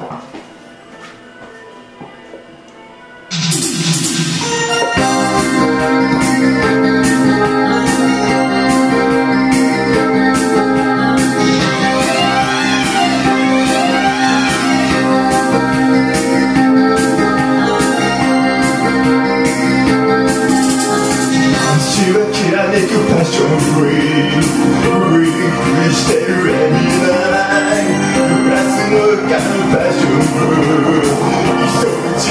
Still can make you passion free, free, free,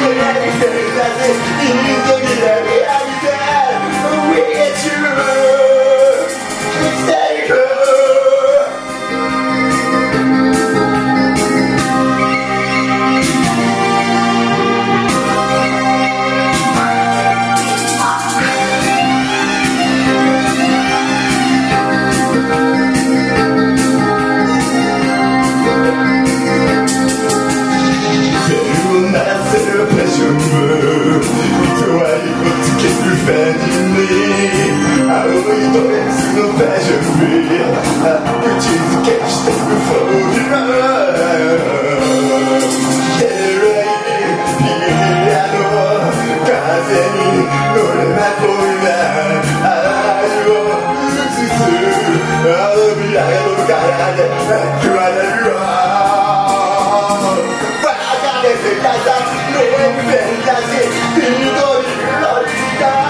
You're like this, you're like this, you're you. pleasure Which is the I'm I You.